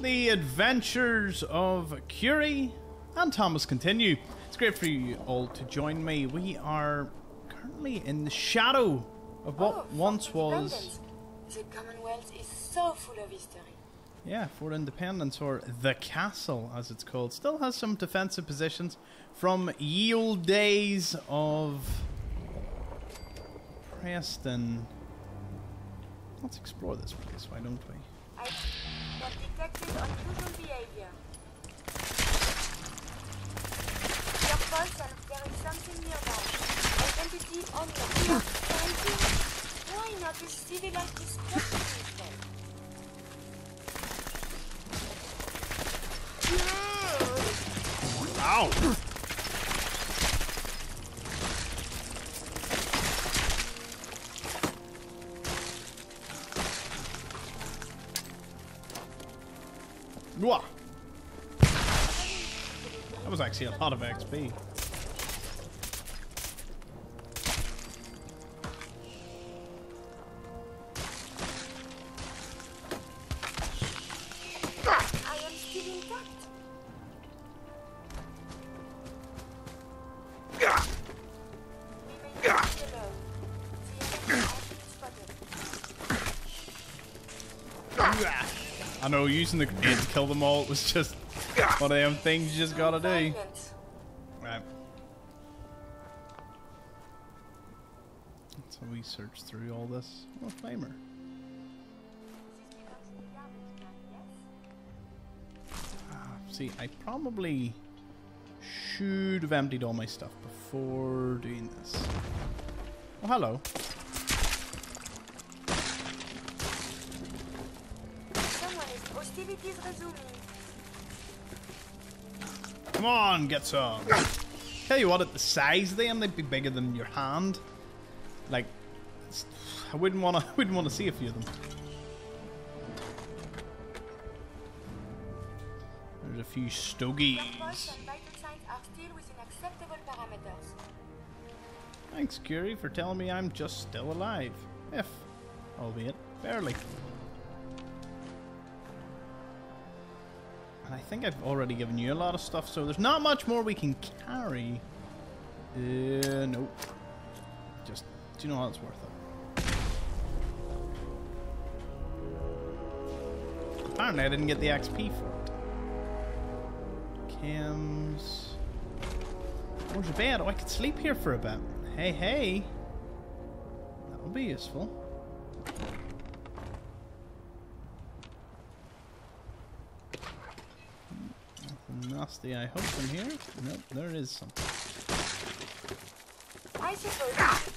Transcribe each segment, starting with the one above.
the adventures of Curie and Thomas continue. It's great for you all to join me. We are currently in the shadow of what Oh, once was, The Commonwealth is so full of history. yeah, Fort Independence or the castle as it's called. Still has some defensive positions from ye old days of Preston. Let's explore this place, why don't we? I detected unusual behavior. Your pulse and there is something nearby. Identity unknown. Painting? Why not a civilized destruction instead? Ow! Actually a lot of XP. I know using the grenade to kill them all was just one of them things you just gotta do. Right. So we search through all this. Oh, flamer. Ah, see, I probably should have emptied all my stuff before doing this. Oh, hello. Someone is hostilities resuming. Come on, get some. Tell you what, at the size of them, they'd be bigger than your hand. Like, I wouldn't want to. I wouldn't want to see a few of them. There's a few stogies. and vital signs are still within acceptable parameters. Thanks, Curie, for telling me I'm just still alive. If, albeit, barely. And I think I've already given you a lot of stuff, so there's not much more we can carry. Uh, nope. Just, do you know how It's worth it. Apparently, I didn't get the XP for it. Cams... Where's a bed? Oh, I could sleep here for a bit. Hey, hey. That would be useful. Nasty, I hope, in here. Nope, there is something. I suppose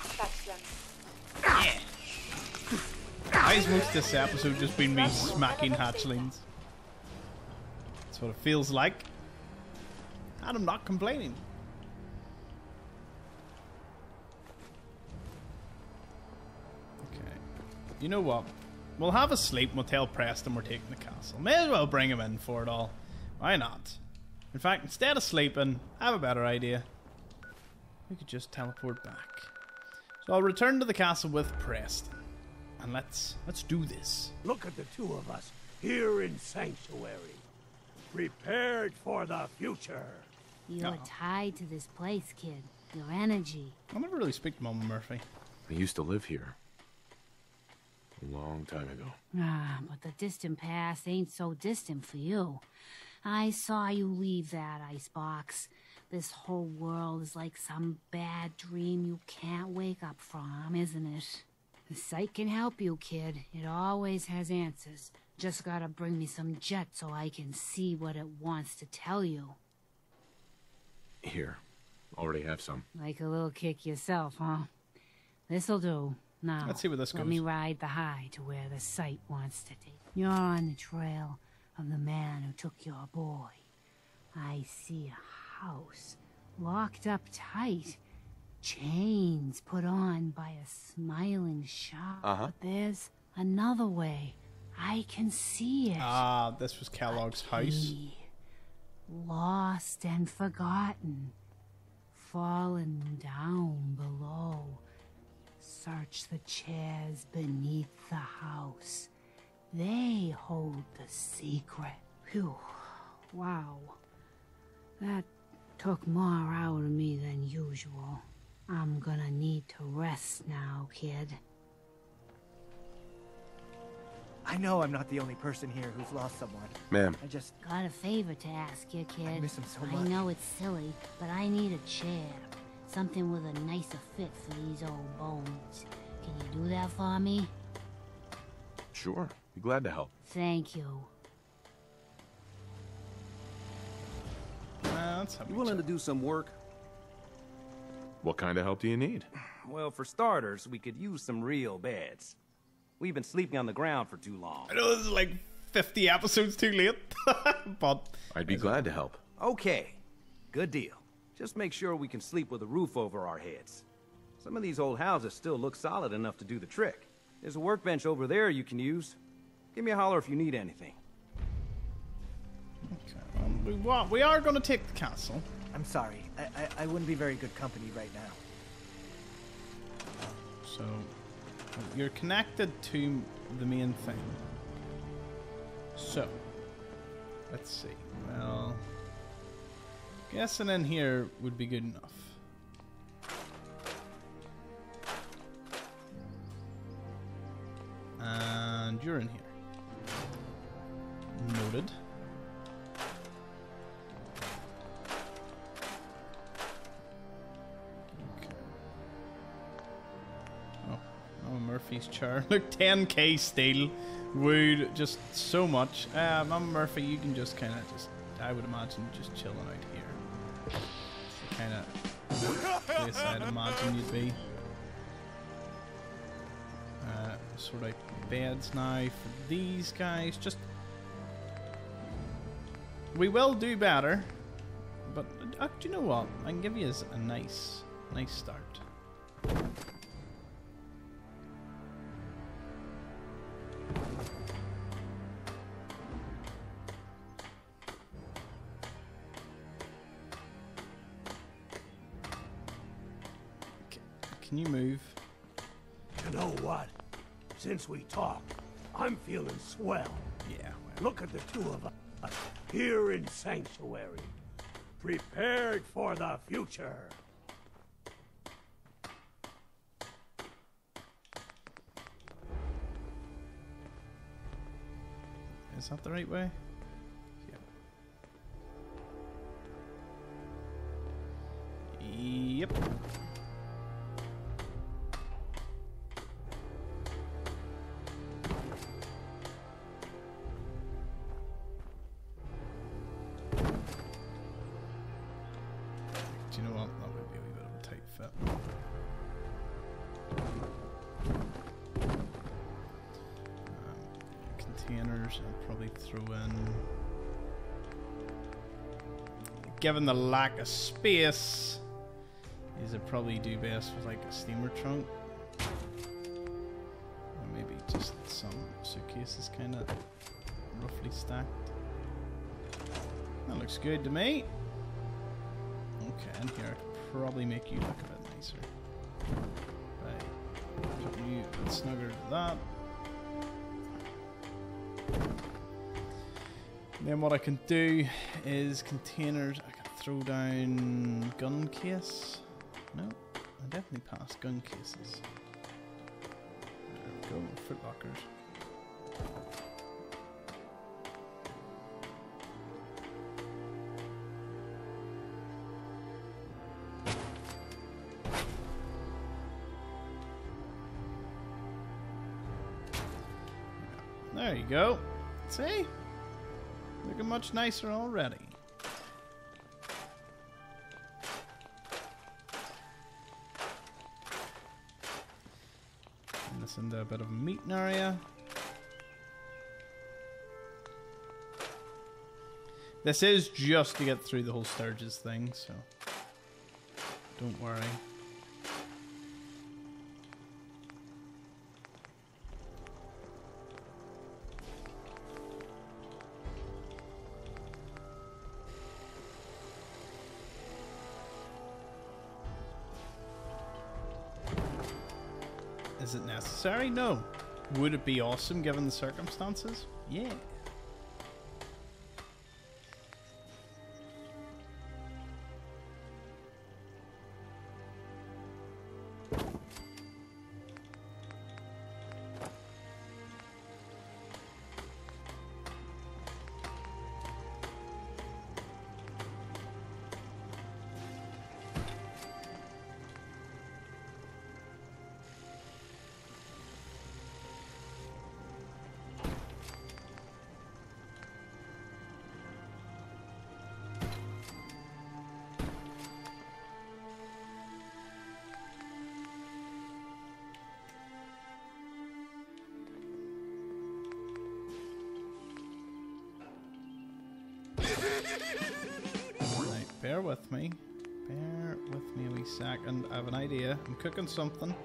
dispatch them. Why has most of this episode just been me smacking hatchlings? That's what it feels like. And I'm not complaining. Okay. You know what? We'll have a sleep and we'll tell Preston we're taking the castle. May as well bring him in for it all. Why not? In fact, instead of sleeping, I have a better idea. We could just teleport back. So I'll return to the castle with Preston. And let's let's do this. Look at the two of us here in Sanctuary. Prepared for the future. You're Uh-oh. tied to this place, kid. Your energy. I never really speak to Mama Murphy. I used to live here. A long time ago. Ah, but the distant past ain't so distant for you. I saw you leave that icebox. This whole world is like some bad dream you can't wake up from, isn't it? The sight can help you, kid. It always has answers. Just gotta bring me some jet so I can see what it wants to tell you. Here. Already have some. Like a little kick yourself, huh? This'll do. Now, Let's see where this let goes. me ride the high to where the sight wants to take. You're on the trail of the man who took your boy. I see a house locked up tight, chains put on by a smiling shop. Uh-huh. But there's another way. I can see it. Ah, this was Kellogg's house. Lost and forgotten. Fallen down below. Search the chairs beneath the house. They hold the secret. Phew. Wow. That took more out of me than usual. I'm gonna need to rest now, kid. I know I'm not the only person here who's lost someone. Ma'am, I just. Got a favor to ask you, kid. miss him so much. I know it's silly, but I need a chair. Something with a nicer fit for these old bones. Can you do that for me? sure. Be glad to help. Thank you. Uh, let's You a willing to do some work? What kind of help do you need? Well, for starters, we could use some real beds. We've been sleeping on the ground for too long. I know this is like 50 episodes too late, but I'd be glad to help. Okay, good deal. Just make sure we can sleep with a roof over our heads. Some of these old houses still look solid enough to do the trick. There's a workbench over there you can use. Give me a holler if you need anything. okay, um, we, wa- we are going to take the castle. I'm sorry. I, I, I wouldn't be very good company right now. So you're connected to the main thing. So let's see. Well, guessing in here would be good enough. And you're in here. Okay. Oh, oh, Murphy's chair. Look, 10k steel, wood, just so much. Uh, Mama Murphy, you can just kind of just, I would imagine, just chilling out here. Kind of place I'd imagine you'd be. Uh, sort of beds now for these guys. Just we will do better, but uh, do you know what? I can give you a, a nice, nice start. Can you move? You know what? Since we talked, I'm feeling swell. Yeah. well, Look at the two of us here in Sanctuary, prepared for the future. Is that the right way? I'll probably throw in. Given the lack of space, these it probably do best with like a steamer trunk? Or maybe just some suitcases kind of roughly stacked. That looks good to me. Okay, and here I could probably make you look a bit nicer. Right. Put you snugger to that. Then what I can do is containers. I can throw down gun case. No, I definitely passed gun cases. There we go, foot lockers. Much nicer already. Turn this into a bit of a meeting area. This is just to get through the whole Sturges thing, so don't worry. Is it necessary? No. Would it be awesome given the circumstances? Yeah. Bear with me. Bear with me a wee second. I have an idea. I'm cooking something.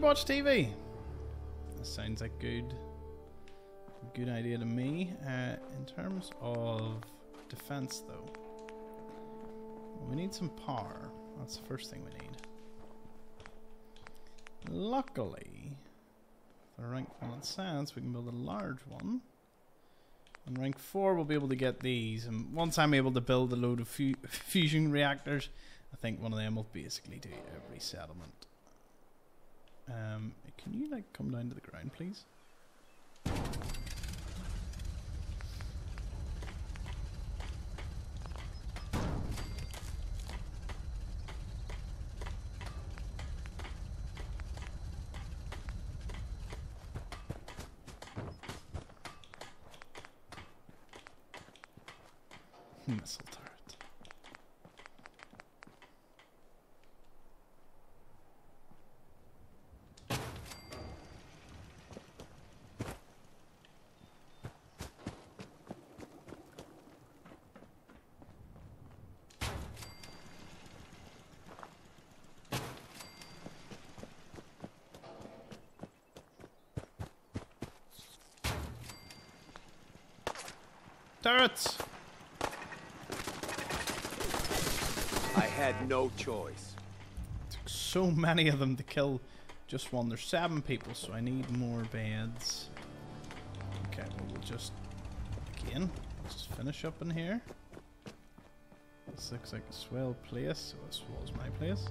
Watch TV. That sounds like good good idea to me. Uh, in terms of defense though. We need some power. That's the first thing we need. Luckily, for rank balance science, we can build a large one. On rank 4, we'll be able to get these. And once I'm able to build a load of fu- fusion reactors, I think one of them will basically do every settlement. Um, can you like come down to the ground, please? Missile turret. Turrets! I had no choice. Took so many of them to kill just one. There's seven people, so I need more beds. Okay, well we'll just again let's just finish up in here. This looks like a swell place, so this was my place.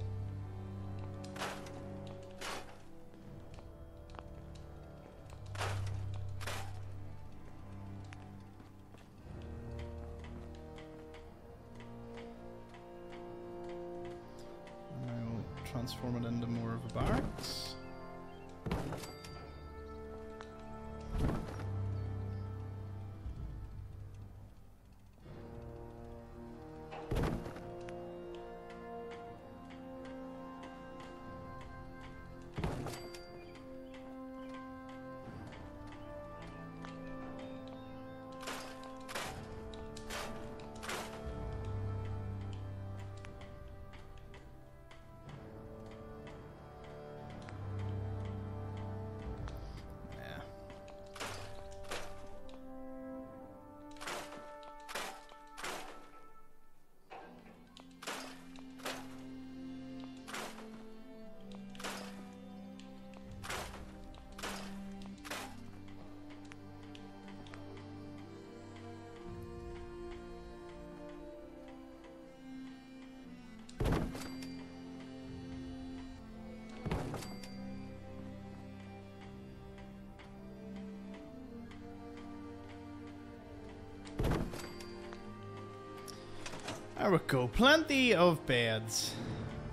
There we go. Plenty of beds.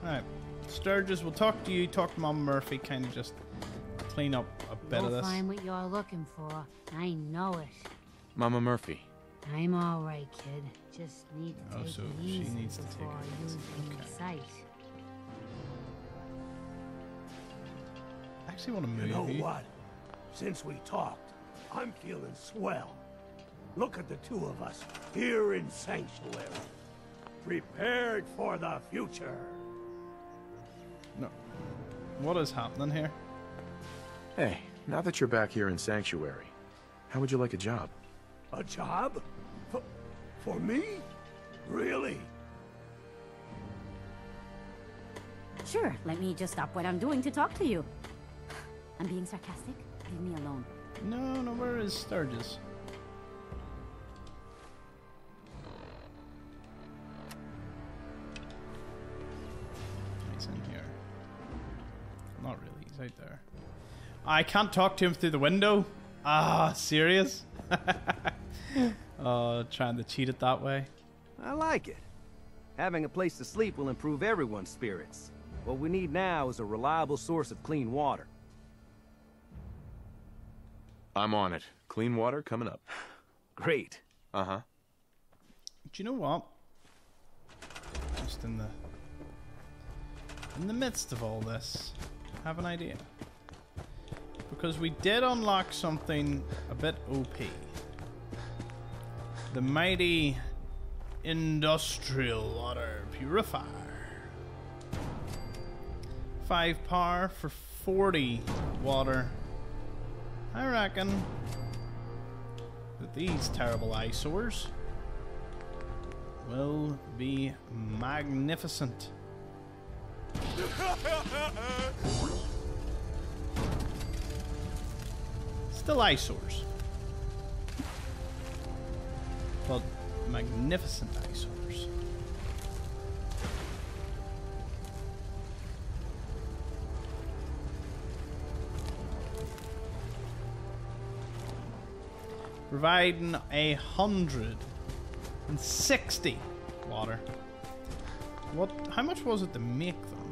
Alright. Sturges, we'll talk to you, talk to Mama Murphy, kind of just clean up a bit You'll of this. find what you're looking for. I know it. Mama Murphy. I'm all right, kid. Just need to Oh, take so it she easy needs to take before it I easy. Okay. sight. I actually want to You move know you. what? Since we talked, I'm feeling swell. Look at the two of us here in Sanctuary. Prepared for the future. No. What is happening here? Hey, now that you're back here in Sanctuary, how would you like a job? A job? For, for me? Really? Sure, let me just stop what I'm doing to talk to you. I'm being sarcastic. Leave me alone. No, no, where is Sturges? I can't talk to him through the window. Ah, serious? oh, trying to cheat it that way. I like it. Having a place to sleep will improve everyone's spirits. What we need now is a reliable source of clean water. I'm on it. Clean water coming up. Great. Uh huh. Do you know what? Just in the in the midst of all this, I have an idea. Because we did unlock something a bit OP. The mighty industrial water purifier. 5 power for 40 water. I reckon that these terrible eyesores will be magnificent. Still eyesores. But magnificent eyesores. Providing a hundred and sixty water. What? How much was it to make them?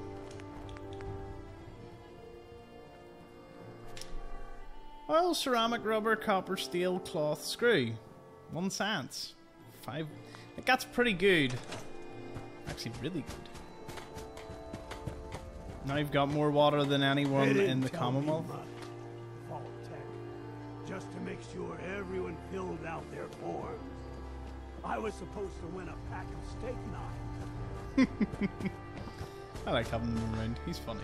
Oil, ceramic, rubber, copper, steel, cloth, screw. One cent. Five. Like, that's pretty good. Actually, really good. Now you've got more water than anyone in the Commonwealth. Just to make sure everyone filled out their forms. I was supposed to win a pack of steak knives. I like having him around. He's funny.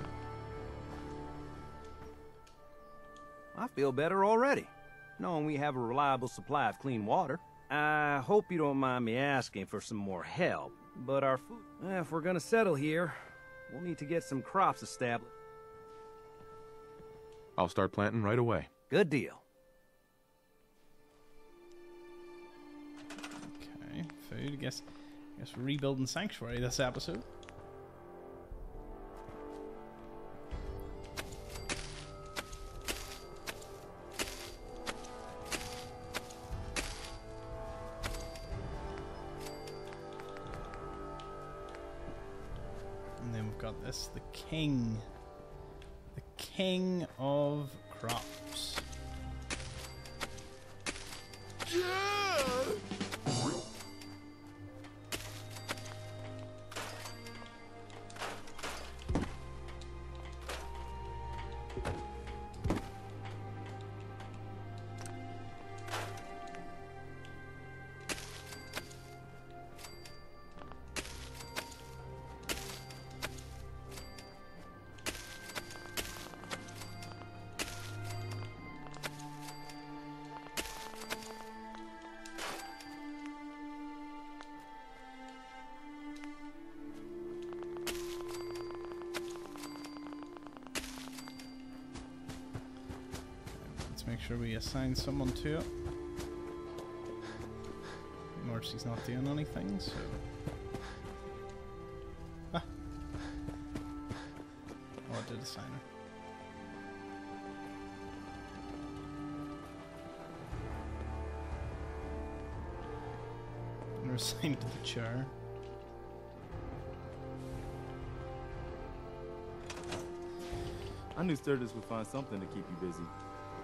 I feel better already, knowing we have a reliable supply of clean water. I hope you don't mind me asking for some more help, but our food... eh, if we're gonna settle here, we'll need to get some crops established. I'll start planting right away. Good deal. Okay, food. I guess, I guess we're rebuilding sanctuary this episode. And then we've got this, the king. The king of crops. Let's assign someone to it. Marcy's not doing anything, so. Ah. Oh, I did assign her. We're assigned to the chair. I knew Sturges would find something to keep you busy.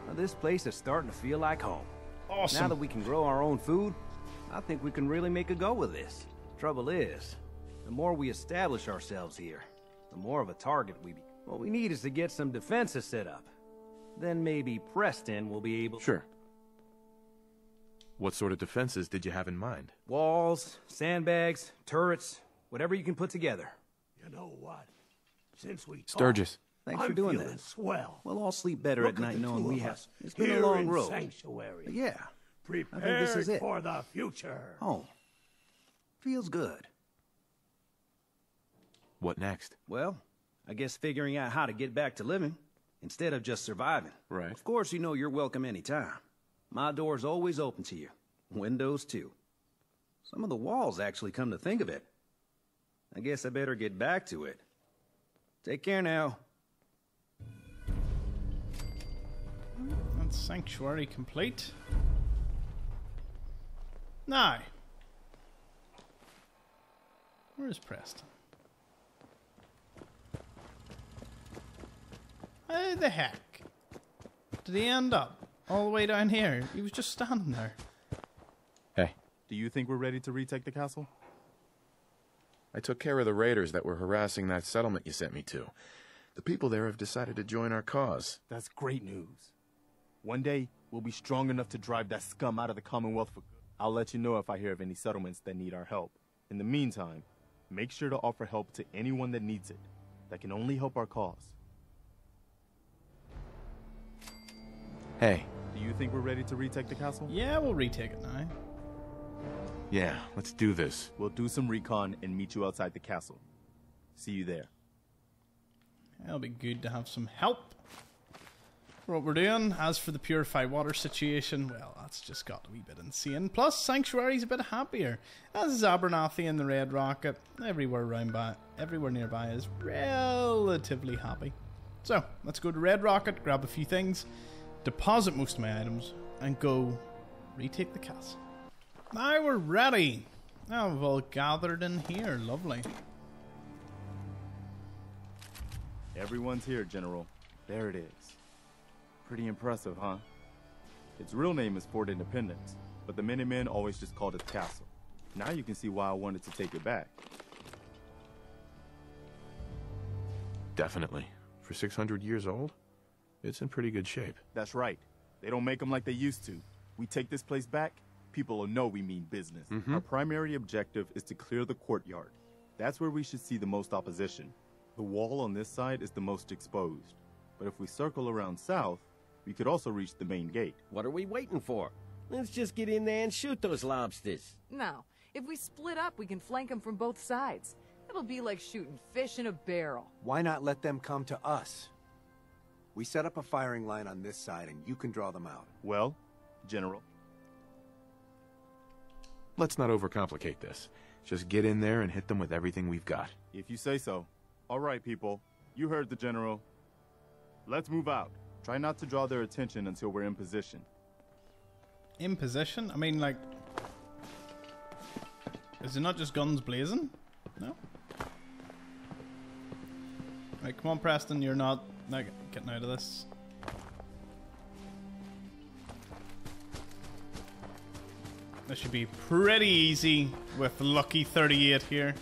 Now, this place is starting to feel like home. Awesome. Now that we can grow our own food, I think we can really make a go of this. Trouble is, the more we establish ourselves here, the more of a target we be. What we need is to get some defenses set up. Then maybe Preston will be able Sure. What sort of defenses did you have in mind? Walls, sandbags, turrets, whatever you can put together. You know what? Since we talked, Sturges. Thanks I'm for doing feeling that. swell. We'll all sleep better Look at night the knowing we have. It's been a long in road. Sanctuary. But yeah, Prepared this is it. for the future. home. Feels good. What next? Well, I guess figuring out how to get back to living instead of just surviving. Right. Of course, you know you're welcome anytime. My door's always open to you. Windows, too. Some of the walls actually come to think of it. I guess I better get back to it. Take care now. Sanctuary complete. Now, Where is Preston? How the heck did he end up all the way down here? He was just standing there. Hey, Do you think we're ready to retake the castle? I took care of the raiders that were harassing that settlement you sent me to. The people there have decided to join our cause. That's great news. One day, we'll be strong enough to drive that scum out of the Commonwealth for good. I'll let you know if I hear of any settlements that need our help. In the meantime, make sure to offer help to anyone that needs it. That can only help our cause. Hey. Do you think we're ready to retake the castle? Yeah, we'll retake it now. Yeah, let's do this. We'll do some recon and meet you outside the castle. See you there. It'll be good to have some help for what we're doing. As for the purified water situation, well, that's just got a wee bit insane. Plus, Sanctuary's a bit happier. As is Abernathy and the Red Rocket. Everywhere around by, everywhere nearby is relatively happy. So, let's go to Red Rocket, grab a few things, deposit most of my items, and go retake the castle. Now we're ready. Now we've all gathered in here. Lovely. Everyone's here, General. There it is. Pretty impressive, huh? Its real name is Fort Independence, but the Minutemen always just called it Castle. Now you can see why I wanted to take it back. Definitely. For 600 years old, it's in pretty good shape. That's right. They don't make them like they used to. We take this place back, people will know we mean business. Mm-hmm. Our primary objective is to clear the courtyard. That's where we should see the most opposition. The wall on this side is the most exposed. But if we circle around south, we could also reach the main gate. What are we waiting for? Let's just get in there and shoot those lobsters. No. If we split up, we can flank them from both sides. It'll be like shooting fish in a barrel. Why not let them come to us? We set up a firing line on this side and you can draw them out. Well, General, Let's not overcomplicate this. Just get in there and hit them with everything we've got. if you say so. All right, people. You heard the General. Let's move out. Try not to draw their attention until we're in position. In position? I mean, like. Is it not just guns blazing? No? Right, come on, Preston, you're not, not getting out of this. This should be pretty easy with Lucky 38 here.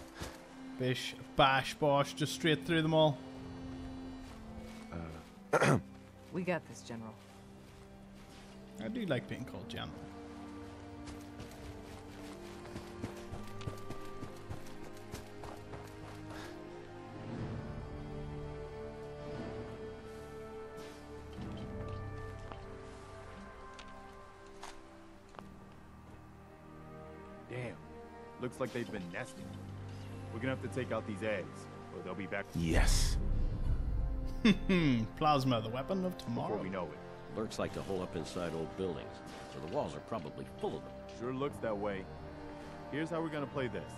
Bish, bash, bosh, just straight through them all. We got this, General. I do like being called General. Damn. Looks like they've been nesting. We're gonna have to take out these eggs, or they'll be back Yes. Hmm, plasma, the weapon of tomorrow. before we know it. Lurks like to hole up inside old buildings, so the walls are probably full of them. Sure looks that way. Here's how we're gonna play this.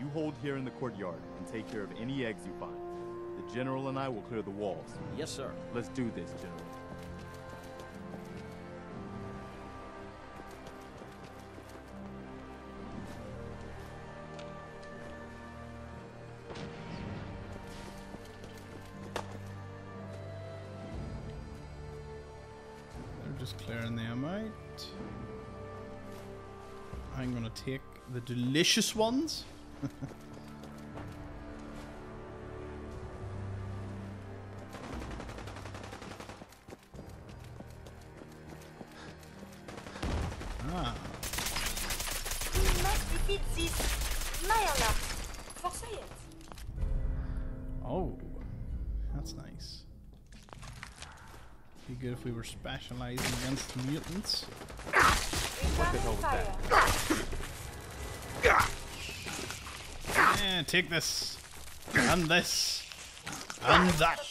You hold here in the courtyard and take care of any eggs you find. The General and I will clear the walls. Yes, sir. Let's do this, General. Just clearing them out. I'm gonna take the delicious ones. we were specializing against mutants. Returning fire. Yeah, take this, and this, and that.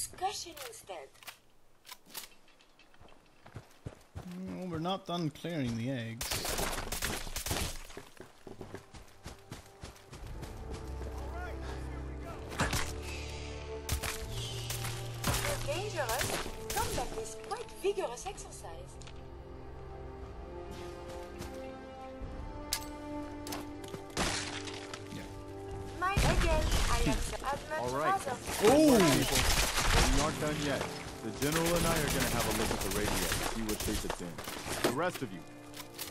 Discussion instead? Well, we're not done clearing the eggs. You're dangerous. Combat is quite vigorous exercise. My again, I am the Admiral All right. Oh! Aren't done yet. The General and I are gonna have a look at the radio and see what shape it's in. The rest of you,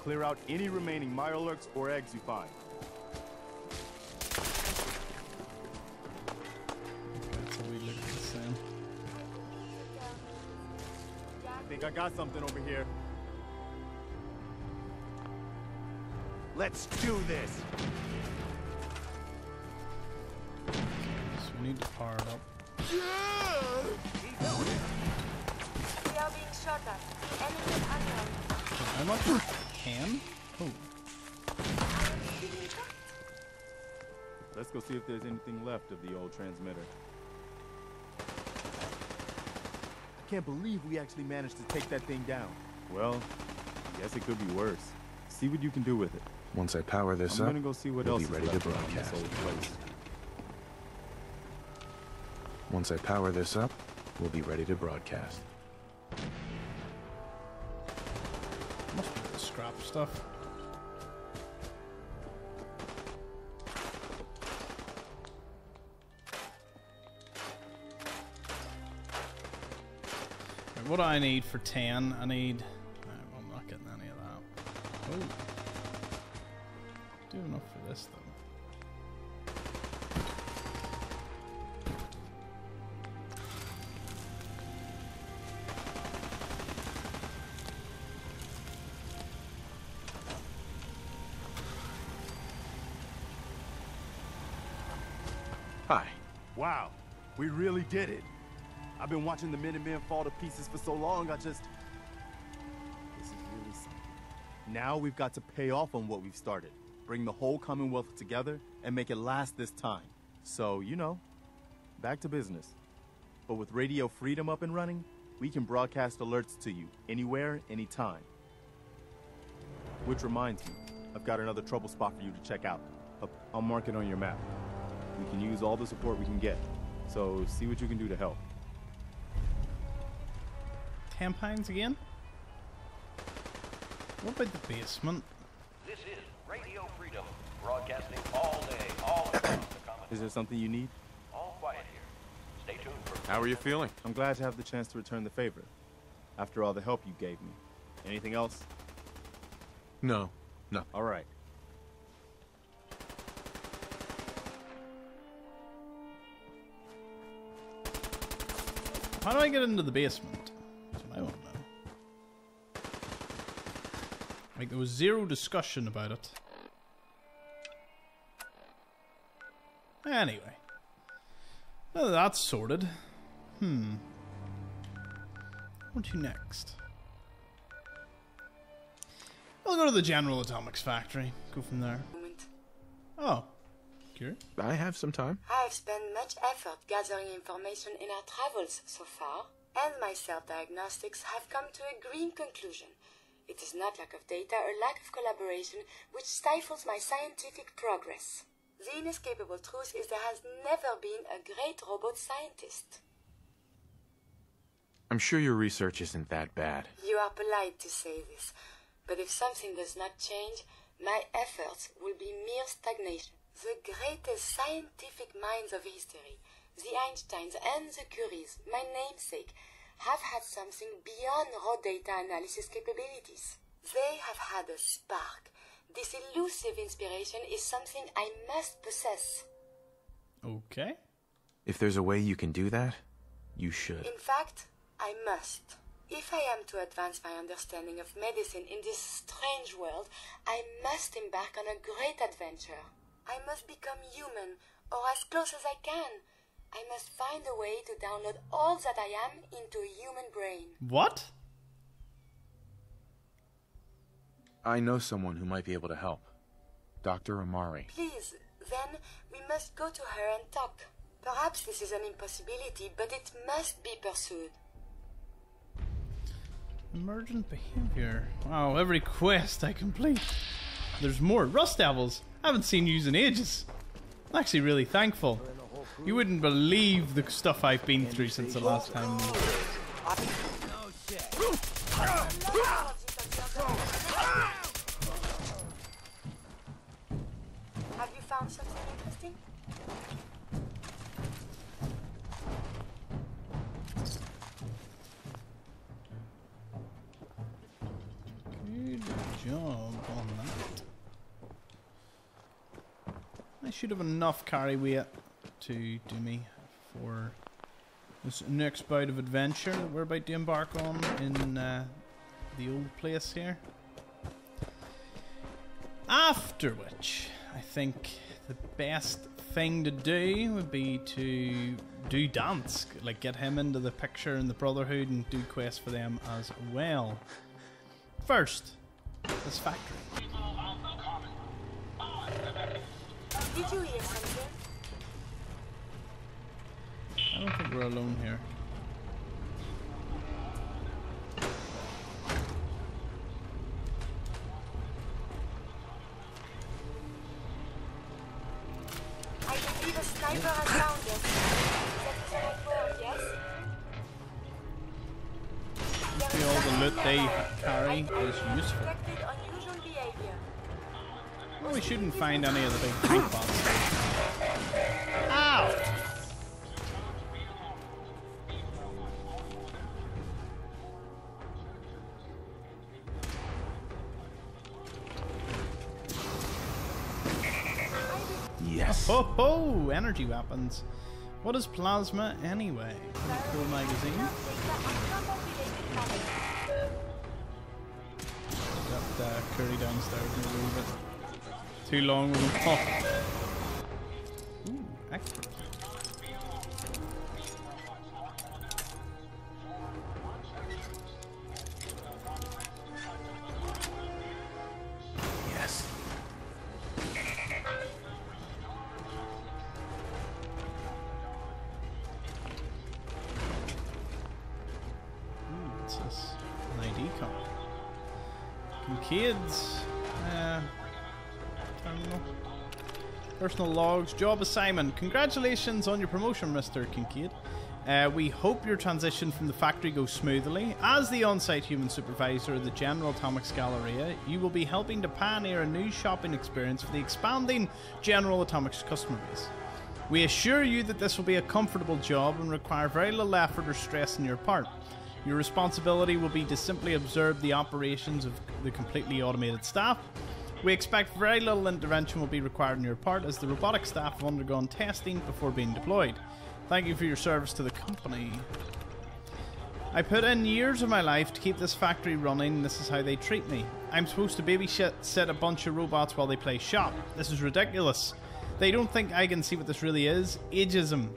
clear out any remaining Mirelurks or eggs you find. That's how we look at this. I think I got something over here. Let's do this. So we need to power it up. How much can? Oh, Let's go see if there's anything left of the old transmitter. I can't believe we actually managed to take that thing down. Well, I guess it could be worse. See what you can do with it. Once I power this I'm up, gonna go see what we'll else be ready to broadcast. this old place. Once I power this up, we'll be ready to broadcast. Stuff. Right, what do I need for 10? I need... no, I'm not getting any of that. Do enough for this, though. We really did it. I've been watching the Minutemen fall to pieces for so long, I just... This is really something. Now we've got to pay off on what we've started. Bring the whole Commonwealth together and make it last this time. So, you know, back to business. But with Radio Freedom up and running, we can broadcast alerts to you anywhere, anytime. Which reminds me, I've got another trouble spot for you to check out. I'll mark it on your map. We can use all the support we can get. So see what you can do to help. 10 pounds again? What about the basement? This is Radio Freedom, broadcasting all day, all across the common. Is there something you need? All quiet here. Stay tuned for How are you feeling? I'm glad to have the chance to return the favor. After all the help you gave me. Anything else? No. No. All right. How do I get into the basement? That's what I want to know. Like, there was zero discussion about it. Anyway. Well, that's sorted. Hmm. What to next? We'll go to the General Atomics Factory. Go from there. Oh. Curie? I have some time. I have spent much effort gathering information in our travels so far, and my self-diagnostics have come to a green conclusion. It is not lack of data or lack of collaboration which stifles my scientific progress. The inescapable truth is there has never been a great robot scientist. I'm sure your research isn't that bad. You are polite to say this, but if something does not change, my efforts will be mere stagnation. The greatest scientific minds of history, the Einsteins and the Curies, my namesake, have had something beyond raw data analysis capabilities. They have had a spark. This elusive inspiration is something I must possess. Okay. If there's a way you can do that, you should. In fact, I must. If I am to advance my understanding of medicine in this strange world, I must embark on a great adventure. I must become human, or as close as I can. I must find a way to download all that I am into a human brain. What? I know someone who might be able to help. Dr. Amari. Please, Then we must go to her and talk. Perhaps this is an impossibility, but it must be pursued. Emergent behavior. Wow, every quest I complete. There's more. Rust Devils. I haven't seen you in ages. I'm actually really thankful. You wouldn't believe the stuff I've been through since the last time. Should have enough carry weight to do me for this next bout of adventure that we're about to embark on in uh, the old place here. After which, I think the best thing to do would be to do Danse, like get him into the picture in the Brotherhood and do quests for them as well. First, this factory. Did you hear something? I don't think we're alone here. I believe a sniper has found is yes? See all the loot they carry is useful. Detected unusual behavior. Well, we shouldn't find any of the big tank bots. Ow! Yes. Ho ho! Energy weapons. What is plasma anyway? Pretty cool magazine. Got uh, Curie downstairs in a little bit. Too long with him. Oh. Logs, job assignment. Congratulations on your promotion, Mr. Kincaid. Uh, we hope your transition from the factory goes smoothly. As the on site human supervisor of the General Atomics Galleria, you will be helping to pioneer a new shopping experience for the expanding General Atomics customer base. We assure you that this will be a comfortable job and require very little effort or stress on your part. Your responsibility will be to simply observe the operations of the completely automated staff. We expect very little intervention will be required on your part as the robotic staff have undergone testing before being deployed. Thank you for your service to the company. I put in years of my life to keep this factory running, and this is how they treat me. I'm supposed to babysit sit a bunch of robots while they play shop. This is ridiculous. They don't think I can see what this really is ageism.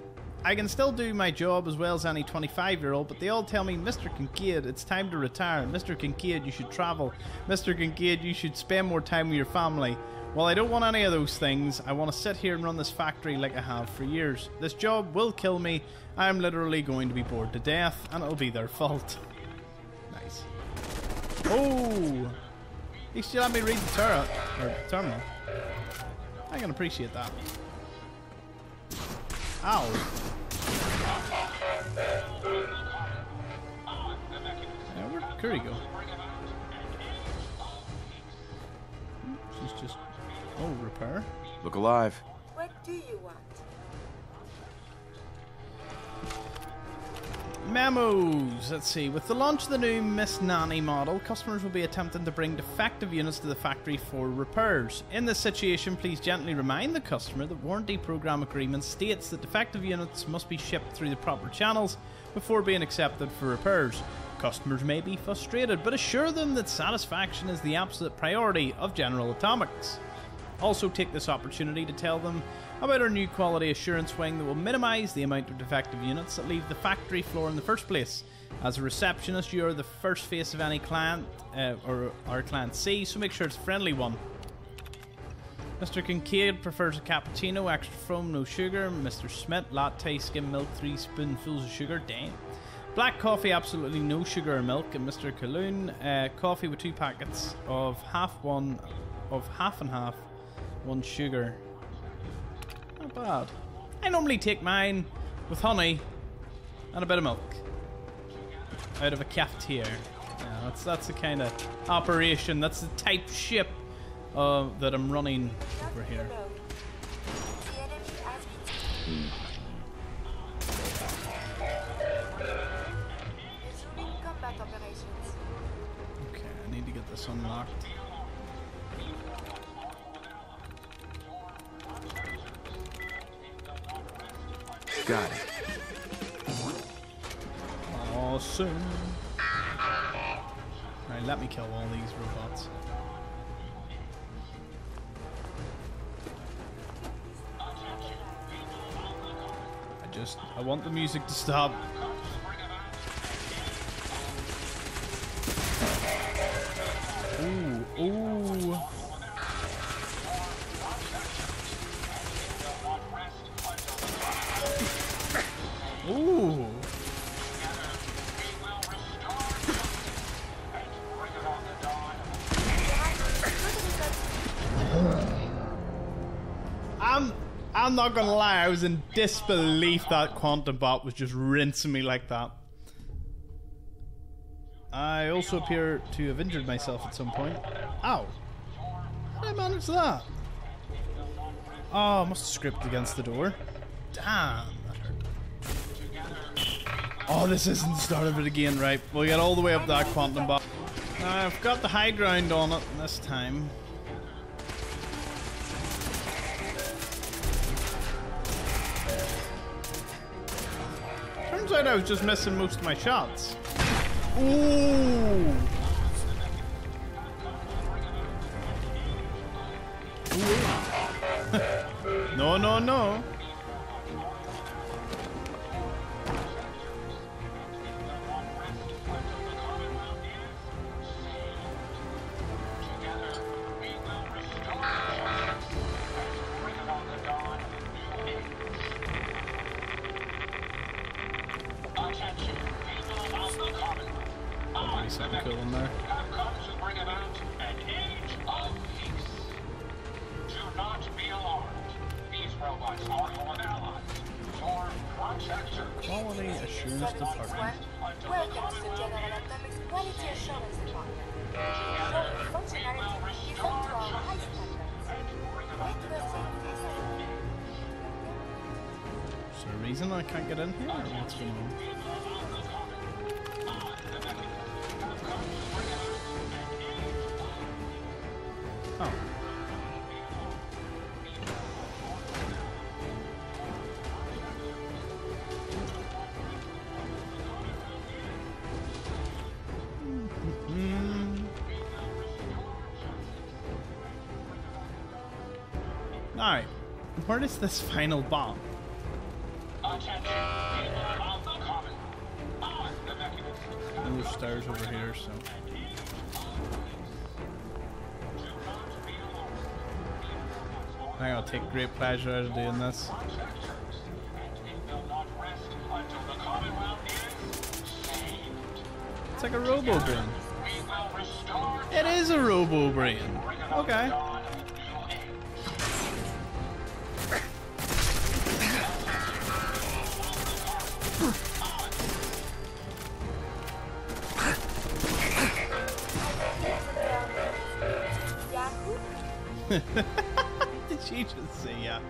I can still do my job as well as any 25 year old, but they all tell me, Mr. Kincaid, it's time to retire. Mr. Kincaid, you should travel. Mr. Kincaid, you should spend more time with your family. Well, I don't want any of those things. I want to sit here and run this factory like I have for years. This job will kill me. I am literally going to be bored to death, and it'll be their fault. Nice. Oh! He still let me read the turret, or terminal. I can appreciate that. Ow. Yeah, where'd Curie go? She's just. Oh, repair? Look alive. What do you want? Memos. Let's see. With the launch of the new Miss Nanny model, customers will be attempting to bring defective units to the factory for repairs. In this situation, please gently remind the customer that warranty program agreement states that defective units must be shipped through the proper channels before being accepted for repairs. Customers may be frustrated, but assure them that satisfaction is the absolute priority of General Atomics. Also, take this opportunity to tell them about our new quality assurance wing that will minimise the amount of defective units that leave the factory floor in the first place. As a receptionist, you are the first face of any client uh, or our client see, so make sure it's a friendly one. Mr. Kincaid prefers a cappuccino, extra foam, no sugar. Mr. Smith, latte, skim milk, three spoonfuls of sugar. Damn. Black coffee, absolutely no sugar or milk. And Mr. Cologne, uh, coffee with two packets of half one, of half and half, one sugar. Not bad. I normally take mine with honey and a bit of milk out of a cafetiere. Yeah, that's that's the kind of operation. That's the type ship uh, that I'm running over here. Resuming. Okay, I need to get this unlocked. Got it. Awesome. Alright, let me kill all these robots. I just, I want the music to stop. Was in disbelief that Quantum Bot was just rinsing me like that. I also appear to have injured myself at some point. Ow! How did I manage that? Oh, I must have scripted against the door. Damn, that hurt. Oh, this isn't the start of it again, right? We'll get all the way up that Quantum Bot. I've got the high ground on it this time. I was just missing most of my shots. Ooh. Reason I can't get in here, what's going on? Oh. Where is this final bomb? I gotta take great pleasure of doing this. It's like a robo brain. It is a robo brain. Okay. Just say Yahoo?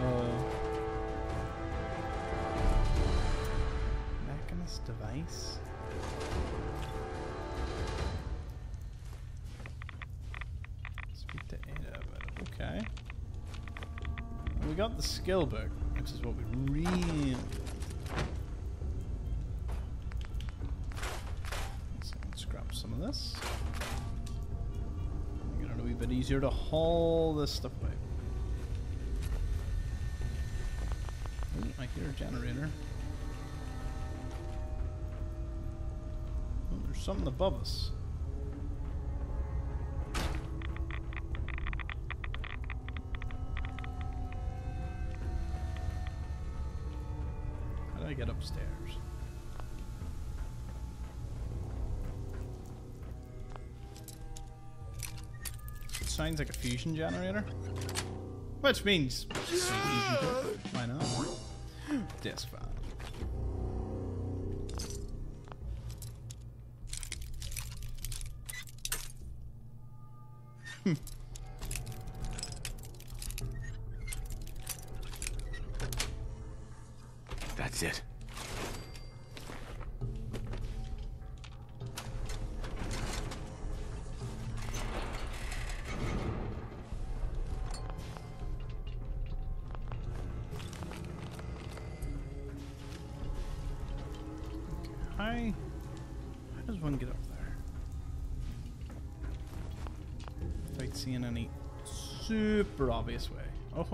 Oh. Uh, Mechanist device. Speak to Ada it. Okay. We got the skill book, which is what we really. A bit easier to haul this stuff away. Ooh, I hear a generator. Oh, there's something above us. Sounds like a fusion generator. Which means why not? That's fine.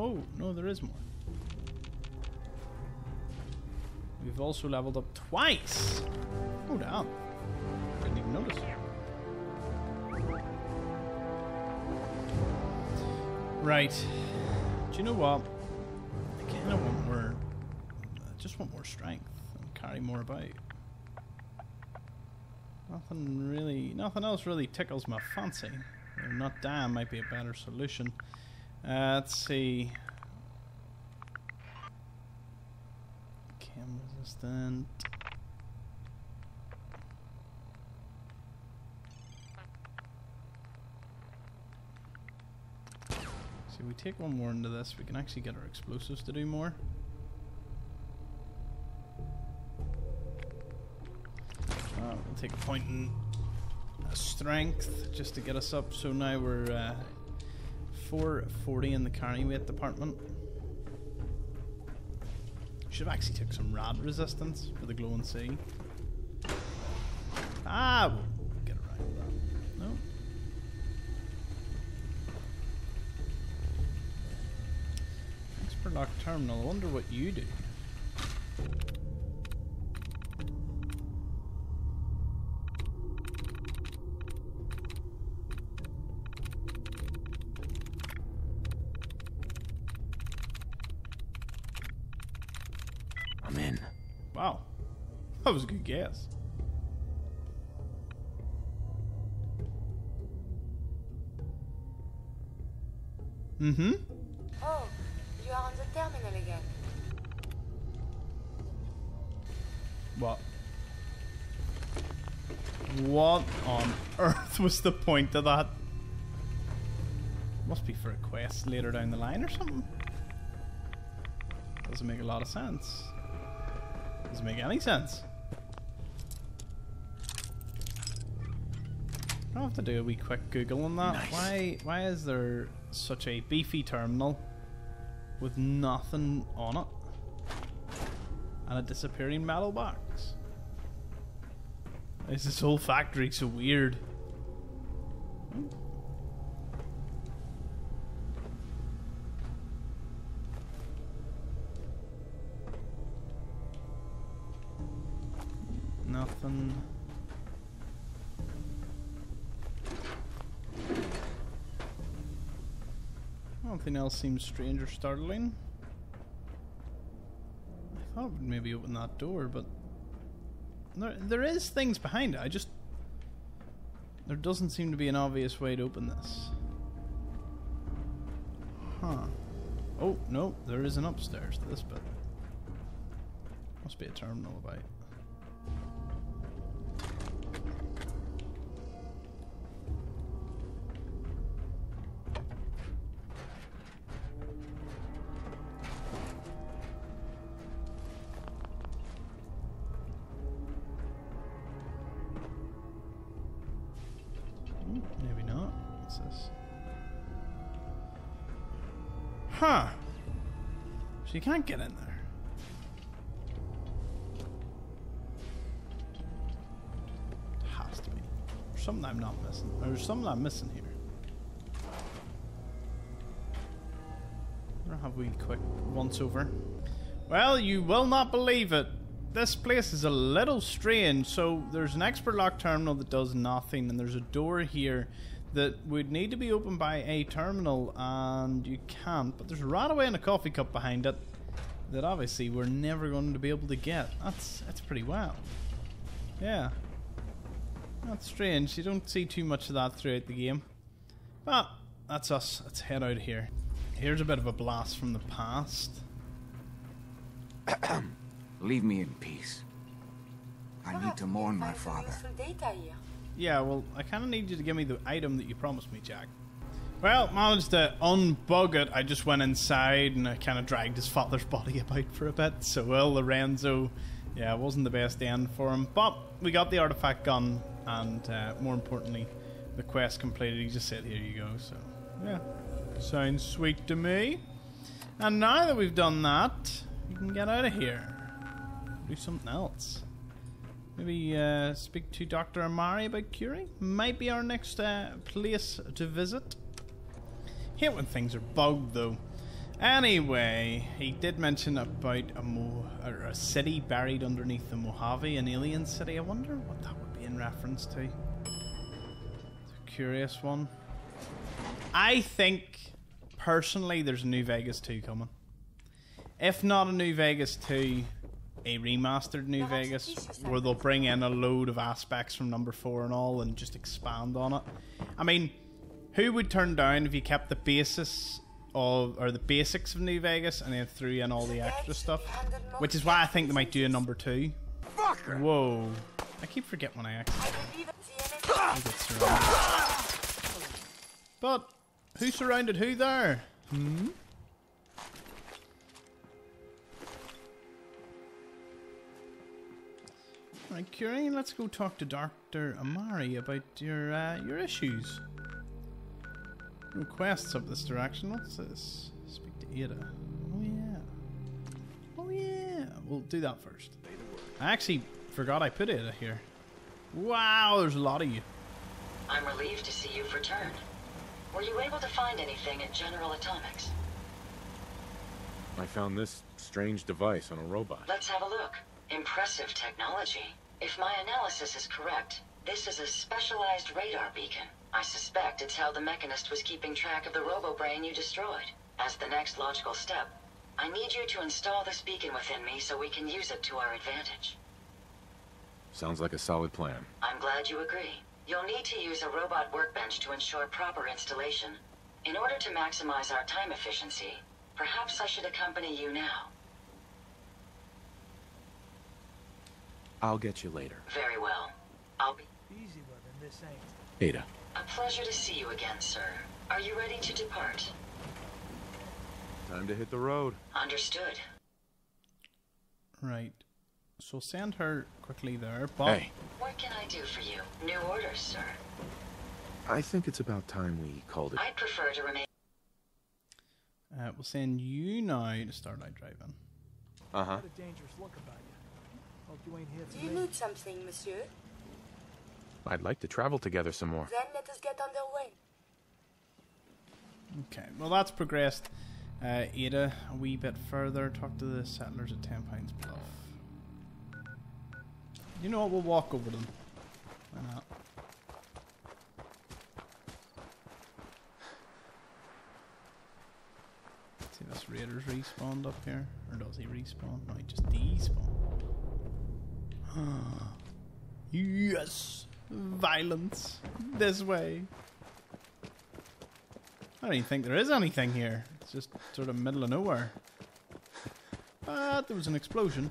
Oh no, there is more. We've also leveled up twice. Oh damn. Didn't even notice. Right. Do you know what? I kinda want more I just want more strength and carry more about. Nothing really, nothing else really tickles my fancy. Not damn might be a better solution. Uh, let's see. Chem resistant. See, we take one more into this, we can actually get our explosives to do more. Uh, we'll take a point in uh, strength just to get us up. So now we're uh, 440 in the carry weight department. Should have actually took some rad resistance for the glowing sea. Ah, we'll get around that. No. Expert lock terminal. I wonder what you do. I'm in. Wow. That was a good guess. Mm-hmm. Oh, you are on the terminal again. What? What on earth was the point of that? Must be for a quest later down the line or something. Doesn't make a lot of sense. Doesn't make any sense. I'll have to do a wee quick Google on that. Nice. Why why is there such a beefy terminal with nothing on it? And a disappearing metal box? Is this whole factory so weird? Nothing. Nothing else seems strange or startling. I thought it would maybe open that door, but there, there is things behind it. I just there doesn't seem to be an obvious way to open this. Huh. Oh no, there is an upstairs to this bit. Must be a terminal about. You can't get in there. Has to be. There's something I'm not missing. There's something I'm missing here. I'll have we quick once over. Well, you will not believe it. This place is a little strange. So there's an expert lock terminal that does nothing, and there's a door here that would need to be opened by a terminal, and you can't. But there's a away and a coffee cup behind it. That obviously we're never going to be able to get. That's that's pretty wild. Yeah. That's strange. You don't see too much of that throughout the game. But that's us. Let's head out here. Here's a bit of a blast from the past. Leave me in peace. I need to mourn my father. Useful data here. Yeah, well, I kind of need you to give me the item that you promised me, Jack. Well, managed to unbug it. I just went inside and I kind of dragged his father's body about for a bit. So, well, Lorenzo, yeah, wasn't the best end for him. But we got the artifact gun, and uh, more importantly, the quest completed. He just said, Here you go. So, yeah, sounds sweet to me. And now that we've done that, we can get out of here. Do something else. Maybe uh, speak to Dr. Amari about Curie. Might be our next uh, place to visit. Hate when things are bugged though. Anyway, he did mention about a, Mo- a city buried underneath the Mojave, an alien city. I wonder what that would be in reference to. It's a curious one. I think, personally, there's a New Vegas 2 coming. If not a New Vegas 2, a remastered New Vegas where they'll bring in a load of aspects from number 4 and all and just expand on it. I mean, who would turn down if you kept the basis of or the basics of New Vegas and then threw in all the extra stuff? Which is why I think they might do a number 2. Whoa. I keep forgetting when I actually surrounded. But who surrounded who there? Hmm? Right, Curie, let's go talk to Dr. Amari about your uh, your issues. Requests up this direction. What's this? Speak to Ada. Oh yeah. Oh yeah. We'll do that first. I actually forgot I put Ada here. Wow, there's a lot of you. I'm relieved to see you've returned. Were you able to find anything at General Atomics? I found this strange device on a robot. Let's have a look. Impressive technology. If my analysis is correct, this is a specialized radar beacon. I suspect it's how the Mechanist was keeping track of the robo-brain you destroyed. As the next logical step, I need you to install this beacon within me so we can use it to our advantage. Sounds like a solid plan. I'm glad you agree. You'll need to use a robot workbench to ensure proper installation. In order to maximize our time efficiency, perhaps I should accompany you now. I'll get you later. Very well. I'll be... Easy living, this ain't. Ada. A pleasure to see you again, sir. Are you ready to depart? Time to hit the road. Understood. Right. So send her quickly there, but Hey, What can I do for you? New orders, sir. I think it's about time we called it. I'd prefer to remain... uh, we'll send you now to Starlight Drive-In. Uh huh. Got a dangerous look about you. You Do you need something, monsieur? I'd like to travel together some more. Then let us get underway. Okay, well that's progressed. Uh, Ada, a wee bit further. Talk to the settlers at Ten Pines Bluff. You know what? We'll walk over them. Why not? See if this Raiders respawned up here, or does he respawn? No, he just despawned. yes, violence this way. I don't even think there is anything here. It's just sort of middle of nowhere. But there was an explosion.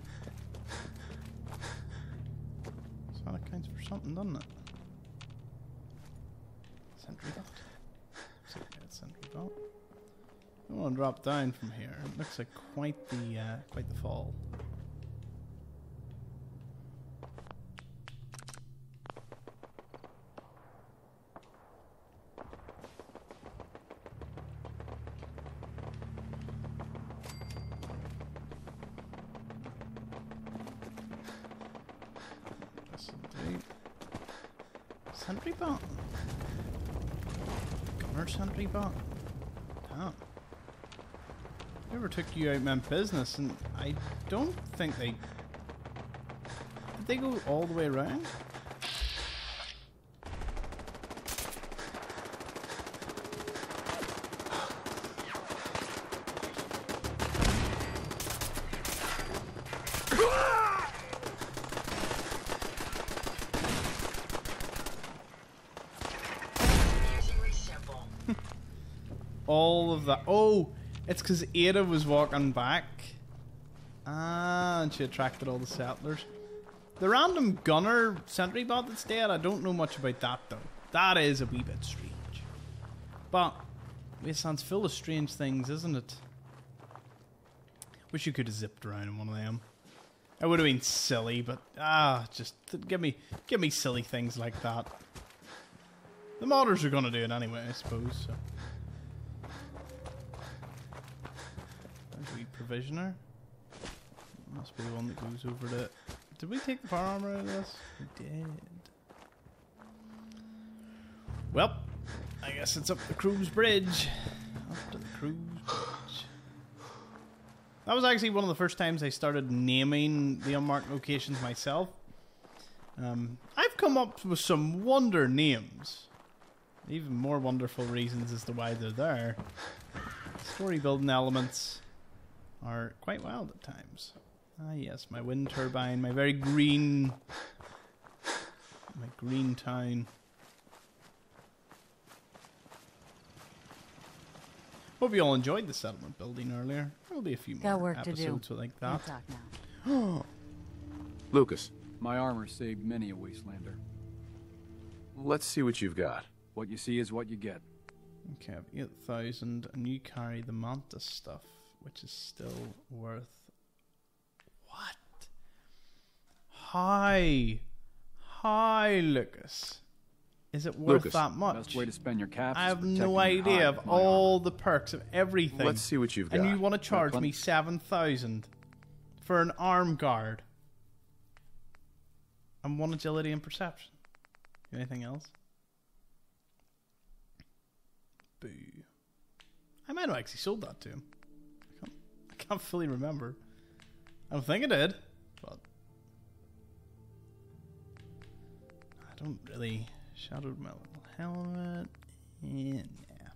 So that counts for something, doesn't it? Sentry belt. Sentry belt. I want to drop down from here. It looks like quite the uh, quite the fall. Sentry. Sentry bot. Gunner sentry bot. Damn. Never took you out meant business, and I don't think they. Did they go all the way around? all of that. Oh, it's because Ada was walking back. Ah, and she attracted all the settlers. The random gunner sentry bot that's dead, I don't know much about that though. That is a wee bit strange. But, Wasteland's full of strange things, isn't it? Wish you could have zipped around in one of them. It would have been silly, but ah, just give me, give me silly things like that. The modders are gonna do it anyway, I suppose. So. Provisioner. Must be the one that goes over to. Did we take the power armor out of this? We did. Well, I guess it's up the cruise bridge. Up to the cruise bridge. That was actually one of the first times I started naming the unmarked locations myself. Um, I've come up with some wonder names. Even more wonderful reasons as to why they're there. Story building elements are quite wild at times. Ah, yes, my wind turbine, my very green, my green town. Hope you all enjoyed the settlement building earlier. There'll be a few Got more work episodes to do. like We'll that. talk now. Lucas, My armor saved many a wastelander. let's see what you've got. What you see is what you get. Okay, I've 8,000, and you carry the Mantis stuff, which is still worth. What? Hi. Hi, Lucas. Is it worth Lucas. that much? Best way to spend your caps I have no idea of all the perks of everything. Let's see what you've got. And you want to charge me 7,000 for an arm guard. And one agility and perception. Anything else? Boo. I might have actually sold that to him. I can't, can't fully remember. I don't think I did, but I don't really shadowed my little helmet. And yeah,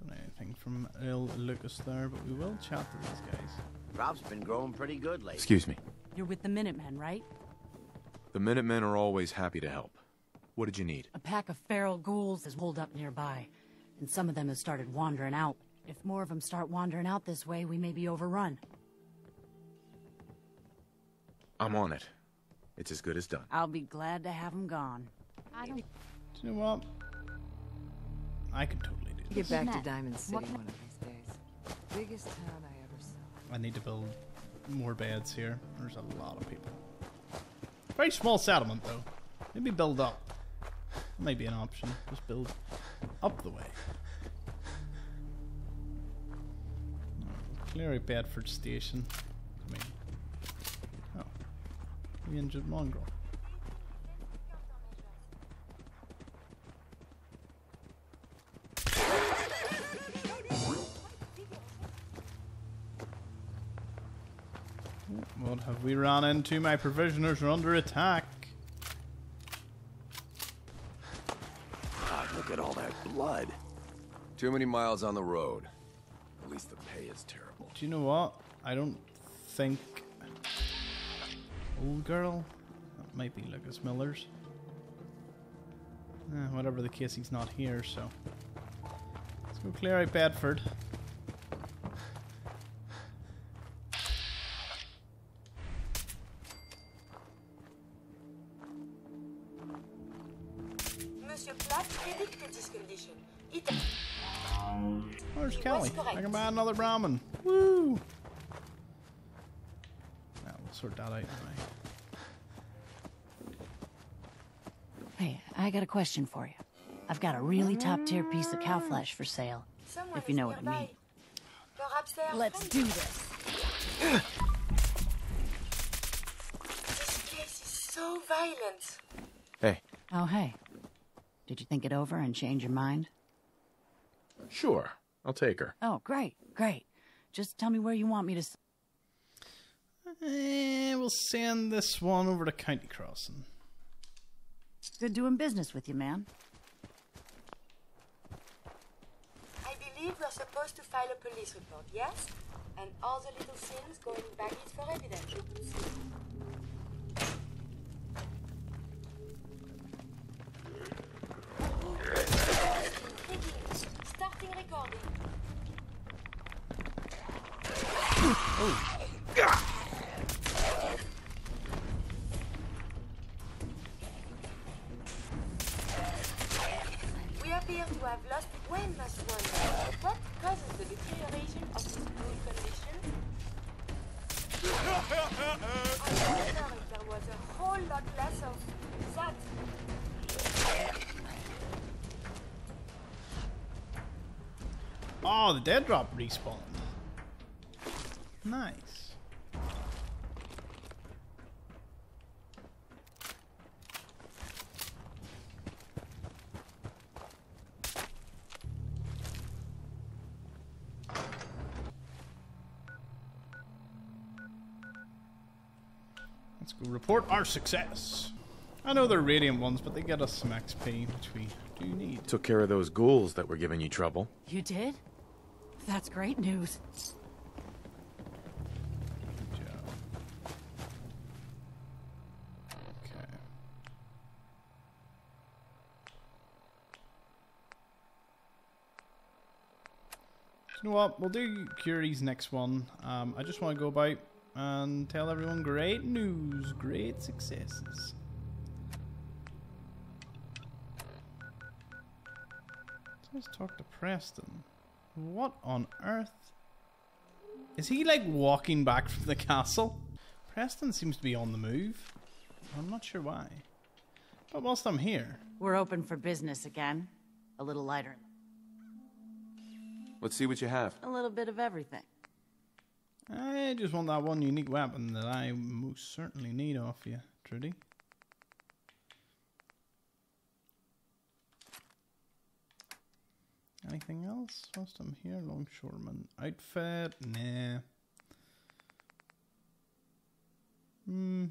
don't know anything from Earl Lucas there, but we will chat to these guys. Crop's been growing pretty good lately. Excuse me. You're with the Minutemen, right? The Minutemen are always happy to help. What did you need? A pack of feral ghouls is holed up nearby, and some of them have started wandering out. If more of them start wandering out this way, we may be overrun. I'm on it. It's as good as done. I'll be glad to have them gone. I don't. Do you know what? I can totally do Get back to Diamond City what- one of these days. Biggest town I ever saw. I need to build more beds here. There's a lot of people. Very small settlement though. Maybe build up. Might be an option. Just build up the way. Clear out Bedford Station. I mean, oh, the injured mongrel. Oh, what have we run into? My provisioners are under attack. God, look at all that blood. Too many miles on the road. At least the pay is terrible. Do you know what? I don't think. Old girl? That might be Lucas Miller's. Eh, whatever the case, he's not here, so. Let's go clear out Bedford. Monsieur Platt predicted this condition. Where's Kelly? I can buy another ramen. Woo! Now we'll sort that out anyway. Hey, I got a question for you. I've got a really top tier piece of cow flesh for sale. Someone If you is know what I mean. Perhaps they are Let's do this. This place is so violent. Hey, Oh, hey. Did you think it over and change your mind? sure. I'll take her. Oh, great, great. Just tell me where you want me to. S- Eh, we'll send this one over to County Crossing. Good doing business with you, man. I believe we're supposed to file a police report, yes? And all the little things going back it for evidence. Starting recording. Appear to have lost Wayne must wonder what causes the deterioration of his good condition. I wonder if there was a whole lot less of that. Oh, the dead drop respawned. Nice. Let's go report our success. I know they're radiant ones, but they get us some XP, which we do need. Took care of those ghouls that were giving you trouble. You did? That's great news. Good job. Okay. You know what? We'll do Curie's next one. Um, I just want to go about and tell everyone great news, great successes. Let's talk to Preston. What on earth? Is he like walking back from the castle? Preston seems to be on the move. I'm not sure why. But whilst I'm here, We're open for business again. A little lighter. Let's see what you have. A little bit of everything. I just want that one unique weapon that I most certainly need off you, Trudy. Anything else whilst I'm here? Longshoreman outfit? Nah. Hmm.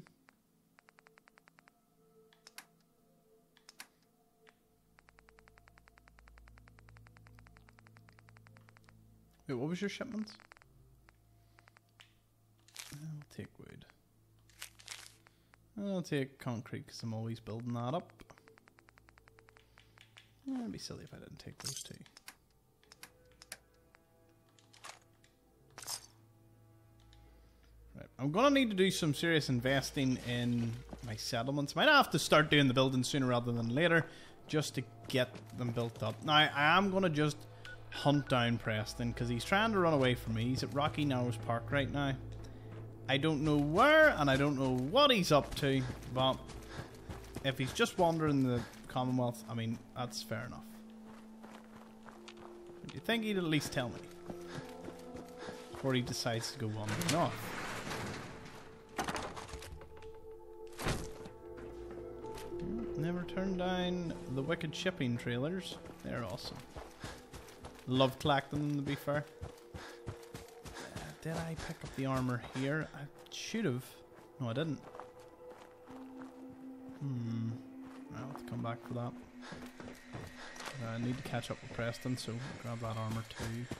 Wait, what was your shipments? Take wood. I'll take concrete because I'm always building that up. It'd be silly if I didn't take those two. Right, I'm gonna need to do some serious investing in my settlements. Might have to start doing the building sooner rather than later, just to get them built up. Now I am gonna just hunt down Preston because he's trying to run away from me. He's at Rocky Narrows Park right now. I don't know where and I don't know what he's up to, but if he's just wandering the Commonwealth, I mean, that's fair enough. Do you think he'd at least tell me? Before he decides to go wandering off. Hmm, never turn down the wicked shipping trailers. They're awesome. Love collecting them, to be fair. Did I pick up the armor here? I should have. No, I didn't. Hmm. I'll have to come back for that. I need to catch up with Preston, so grab that armor too.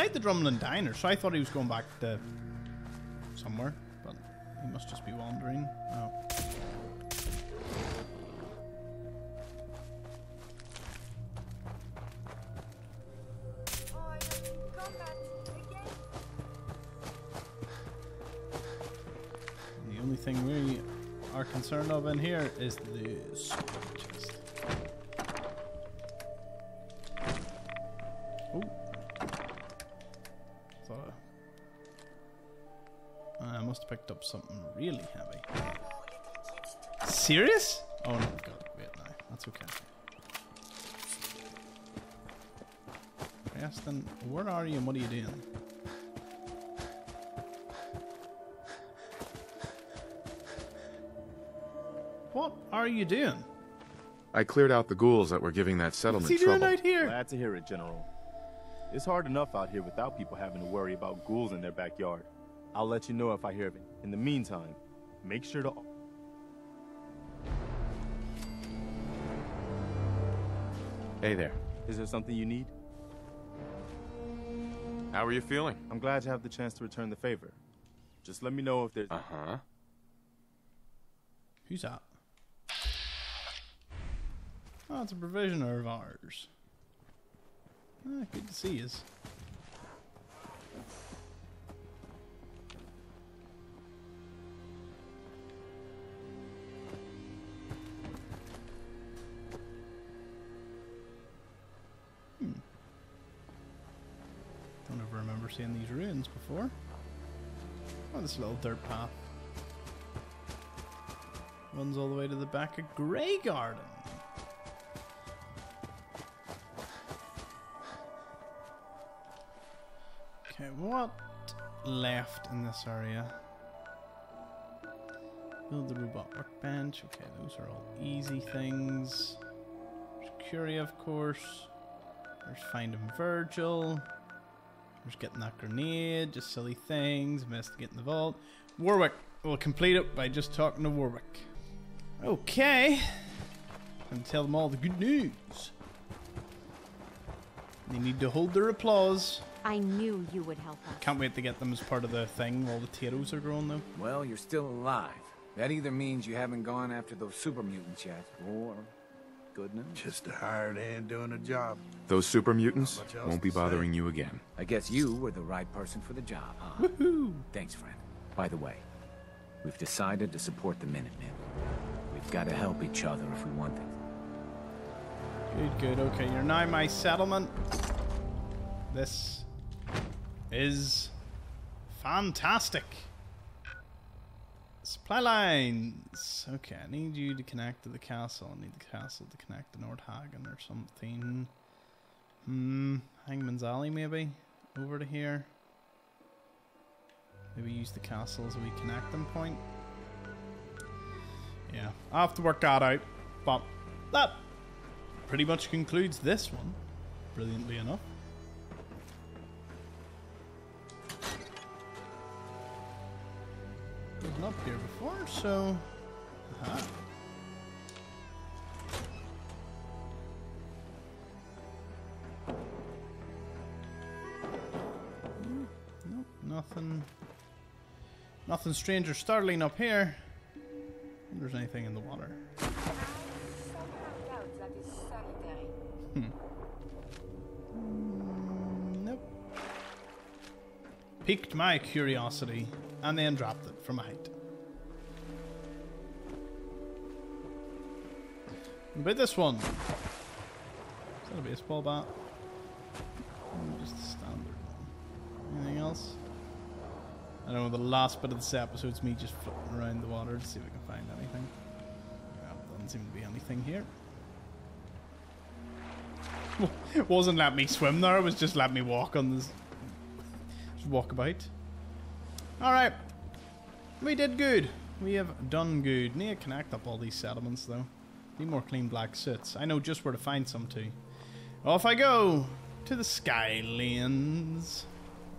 Beside the Drumlin Diner, so I thought he was going back to somewhere, but he must just be wandering. Oh. The only thing we are concerned of in here is the sword really heavy. Serious? Oh no, God, wait now. That's okay. Preston, where are you and what are you doing? What are you doing? I cleared out the ghouls that were giving that settlement trouble. Doing out here? Glad to hear it, General. It's hard enough out here without people having to worry about ghouls in their backyard. I'll let you know if I hear of it. In the meantime, make sure to... Hey there. Is there something you need? How are you feeling? I'm glad to have the chance to return the favor. Just let me know if there's... Uh-huh. Who's that? Oh, it's a provisioner of ours. Ah, good to see yous. Seeing these ruins before. Oh, this little dirt path. Runs all the way to the back of Graygarden. Okay, what left in this area? Build the robot workbench. Okay, those are all easy things. There's of course. There's finding Virgil. There's getting that grenade. Just silly things. Missed getting the vault. Warwick. We'll complete it by just talking to Warwick. Okay. And tell them all the good news. They need to hold their applause. I knew you would help us. Can't wait to get them as part of the thing while the potatoes are growing, though. Well, you're still alive. That either means you haven't gone after those super mutants yet, or good news. Just a hired hand doing a job. Those super mutants Not much else won't be to say. bothering you again. I guess you were the right person for the job, huh? Woohoo! Thanks, friend. By the way, we've decided to support the Minutemen. We've got to help each other if we want things. Good, good. Okay, you're now my settlement. This is fantastic. Supply lines. Okay, I need you to connect to the castle. I need the castle to connect to Nordhagen or something. Hmm, Hangman's Alley maybe? Over to here. Maybe use the castle as a connecting point. Yeah, I'll have to work that out. But that pretty much concludes this one, brilliantly enough. Wasn't up here before, so. Aha. Hmm, Nope, nothing. Nothing strange or startling up here. If there's anything in the water. Hmm. Mm, nope. Piqued my curiosity and then dropped it from a height. About this one? Is that a baseball bat? Mm, Just a standard one. Anything else? I don't know, the last bit of this episode is me just floating around the water to see if I can find anything. Well, doesn't seem to be anything here. It wasn't let me swim there, it was just let me walk on this. Just walk about. Alright. We did good. We have done good. Need to connect up all these settlements though. Need more clean black suits. I know just where to find some too. Off I go to the Skylands.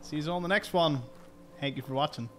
See you all in the next one. Thank you for watching.